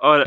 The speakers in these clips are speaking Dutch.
Ora,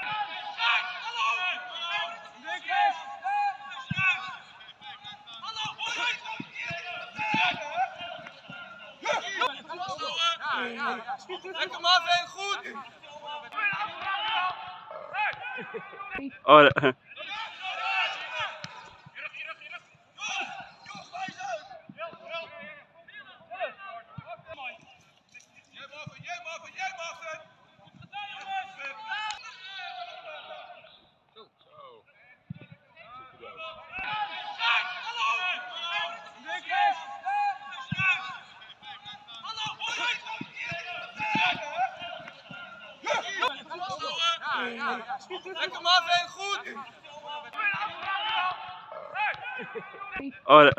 Lekker Marvin, goed! oh, Lekker Marvin, goed! oh,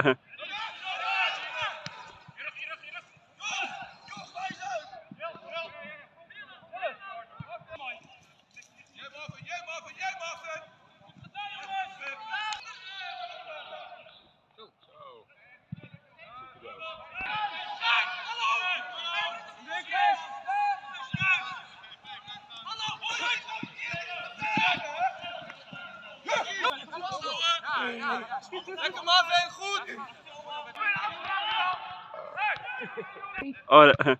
Lekker Marvin, goed! oh, de-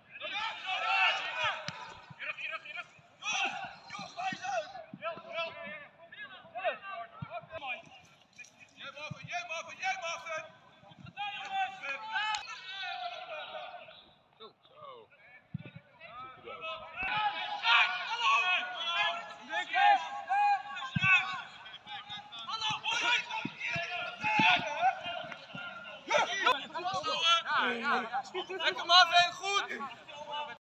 Jij jij Marvin, jij Marvin! Zo. Lekker Marvin, goed!